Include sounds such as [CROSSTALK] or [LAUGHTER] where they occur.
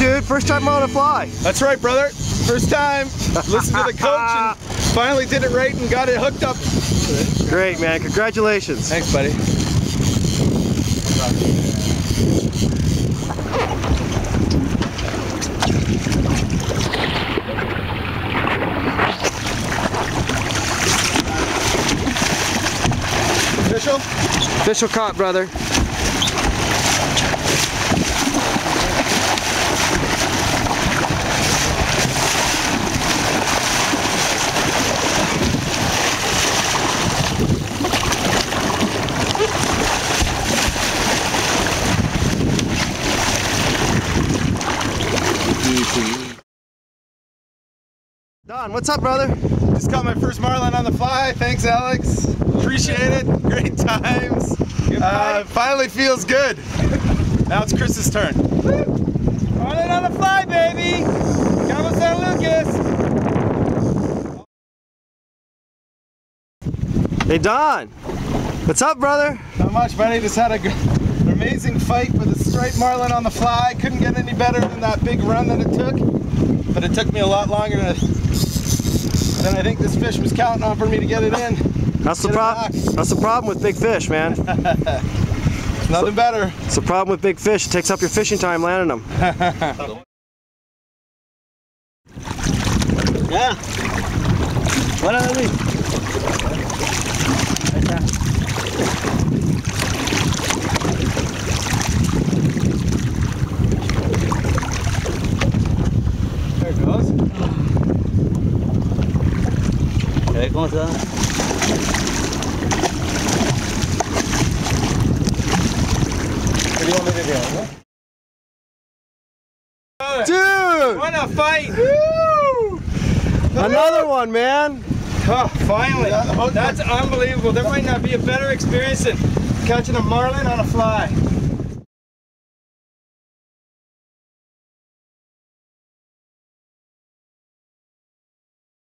first time on a fly. That's right, brother. First time. Listen to the coach and [LAUGHS] finally did it right and got it hooked up. Great, man. Congratulations. Thanks, buddy. Official? Official caught, brother. Don, what's up, brother? Just caught my first marlin on the fly. Thanks, Alex. Appreciate it. Great times. Uh, finally feels good. Now it's Chris's turn. Marlin on the fly, baby! Cabo San Lucas! Hey, Don. What's up, brother? Not much, buddy. Just had a g- an amazing fight with a striped marlin on the fly. Couldn't get any better than that big run that it took. But it took me a lot longer to, than I think this fish was counting on for me to get it in. That's the problem. That's the problem with big fish, man. [LAUGHS] Nothing better. It's the problem with big fish. It takes up your fishing time landing them. Ya. Hola, Luis. There it goes. A ver cómo se da. What do you want me to? Dude! What a fight! Another one, man. Oh, finally. Yeah, That's unbelievable. There might not be a better experience than catching a marlin on a fly.